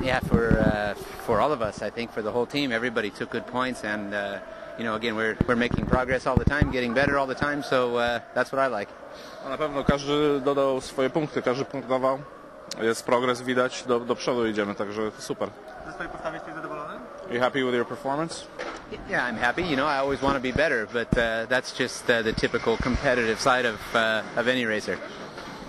Yeah, for uh, for all of us, I think for the whole team, everybody took good points, and uh, you know, again, we're we're making progress all the time, getting better all the time. So uh, that's what I like. A na pewno każdy dodał swoje punkty, każdy punktował. Jest progres widać, do, do przodu idziemy, także super. Ze swojej postawy jesteś zadowolony? Are you happy with your performance? Yeah, I'm happy. You know, I always want to be better, but uh, that's just uh, the typical competitive side of uh, of any racer.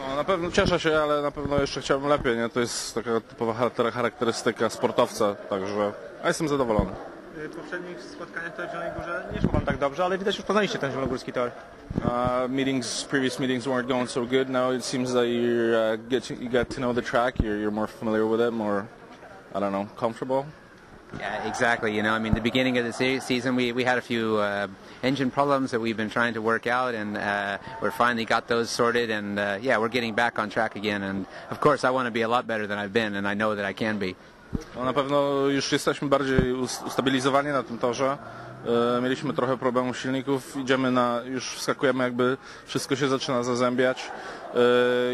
No, na pewno cieszę się, ale na pewno jeszcze chciałbym lepiej, nie? To jest taka typowa charakter- charakterystyka sportowca, także ja jestem zadowolony. W poprzednich spotkaniach tutaj w Zielonej Górze nie szło wam tak dobrze, ale widać już poznaliście ten zielonogórski tor. Uh, meetings, previous meetings weren't going so good. Now it seems that you uh, get to, you to know the track. You're, you're more familiar with it, more, I don't know, comfortable. Yeah, exactly. You know, I mean, the beginning of the se- season, we, we had a few uh, engine problems that we've been trying to work out, and uh, we're finally got those sorted. And uh, yeah, we're getting back on track again. And of course, I want to be a lot better than I've been, and I know that I can be. No, na pewno już jesteśmy bardziej ustabilizowani na tym torze. E, Mieliśmy trochę problemów silników, idziemy na, już wskakujemy jakby, wszystko się zaczyna zazębiać. E,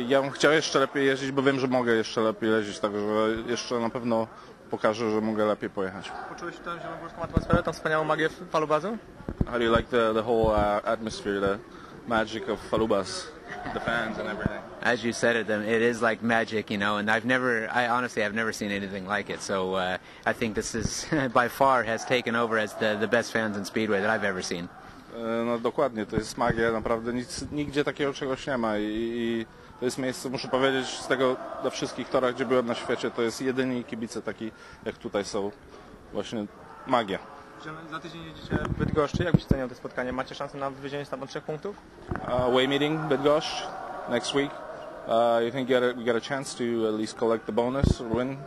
Ja bym chciał jeszcze lepiej jeździć, bo wiem, że mogę jeszcze lepiej jeździć, także jeszcze na pewno pokażę, że mogę lepiej pojechać. Poczułeś tę zielonogórską atmosferę, tą wspaniałą magię falubazu? How do you like the, the whole uh, atmosphere, the magic of Falubaz, the fans and everything? As you said it, it is like magic, you know. And I've never, I honestly, I've never seen anything like it. So uh, I think this is by far has taken over as the the best fans in speedway that I've ever seen. E, No dokładnie, to jest magia, naprawdę nic, nigdzie takiego czegoś nie ma i, i to jest miejsce, muszę powiedzieć, z tego na wszystkich torach, gdzie byłem na świecie, to jest jedyni kibice taki, jak tutaj są. Właśnie magia. Za tydzień jedziecie w Bydgoszczy. Jak byście oceniał to spotkanie? Macie szansę na wywiezienie stamtąd trzech punktów? Uh, way meeting, Bydgoszcz, next week. Uh, you think you got, a, you got a chance to at least collect the bonus or win?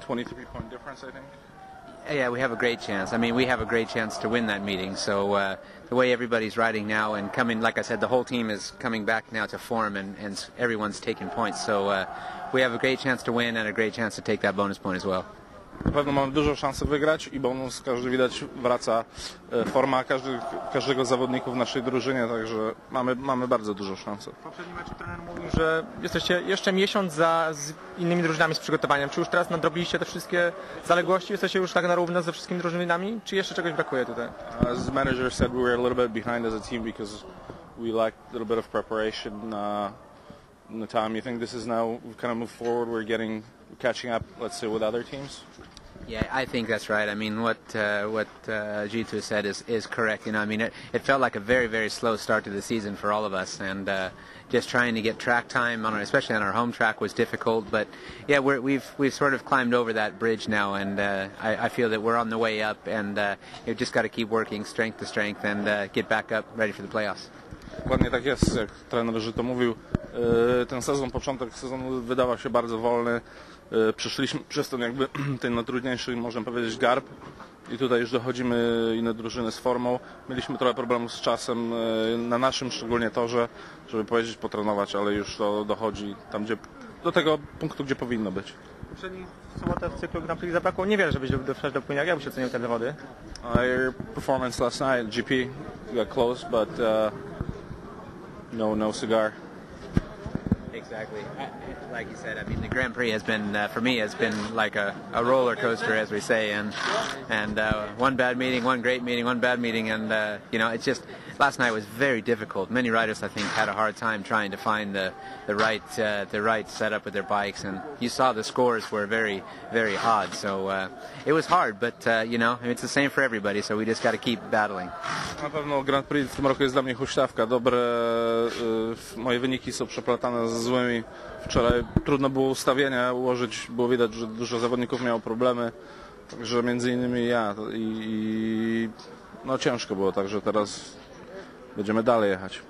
23 point difference, I think. Yeah, we have a great chance. I mean, we have a great chance to win that meeting. So uh, the way everybody's riding now and coming, like I said, the whole team is coming back now to form, and, and everyone's taking points. So uh, we have a great chance to win and a great chance to take that bonus point as well. Na pewno mamy dużo szansy wygrać i bonus, każdy widać wraca e, forma każdy, każdego zawodnika w naszej drużynie, także mamy, mamy bardzo dużo szans. W poprzednim meczu trener mówił, że jesteście jeszcze miesiąc za z innymi drużynami z przygotowaniem. Czy już teraz nadrobiliście te wszystkie zaległości? Jesteście już tak na równo ze wszystkimi drużynami? Czy jeszcze czegoś brakuje tutaj? As the manager said, we were a little bit behind as a team because we lacked a little bit of preparation uh, in the time. You think this is now we've kind of moved forward? We're getting catching up, let's say, with other teams. Yeah, I think that's right. I mean, what uh, what uh, Jitu said is, is correct. You know, I mean, it, it felt like a very very slow start to the season for all of us, and uh, just trying to get track time on, our, especially on our home track, was difficult. But yeah, we're, we've we've sort of climbed over that bridge now, and uh, I, I feel that we're on the way up, and uh, you've just got to keep working strength to strength and uh, get back up, ready for the playoffs. Dokładnie tak jest, jak trener Żyto mówił. E, Ten sezon, początek sezonu wydawał się bardzo wolny. E, Przeszliśmy przez ten jakby ten najtrudniejszy, można powiedzieć, garb. I tutaj już dochodzimy inne drużyny z formą. Mieliśmy trochę problemów z czasem e, na naszym szczególnie torze, żeby pojeździć, potrenować, ale już to dochodzi tam, gdzie do tego punktu, gdzie powinno być. Poprzedni w sobotę w cyklu Grand Prix zabrakło niewiele, żebyś dotrzeć do płyniak. Jak byś ocenił te zawody? Your performance last night GP got close, but uh, no, no cigar. Exactly. Like you said, I mean, the Grand Prix has been, uh, for me, has been like a, a roller coaster, as we say, and and uh, one bad meeting, one great meeting, one bad meeting, and uh, you know, it's just last night was very difficult. Many riders, I think, had a hard time trying to find the the right uh, the right setup with their bikes, and you saw the scores were very very odd. So uh, it was hard, but uh, you know, it's the same for everybody. So we just got to keep battling. Na pewno Grand Prix w tym roku jest dla mnie huśtawka. Dobre, y, moje wyniki są przeplatane ze złymi. Wczoraj trudno było ustawienia ułożyć, było widać, że dużo zawodników miało problemy, także między innymi ja i, i no ciężko było, także teraz będziemy dalej jechać.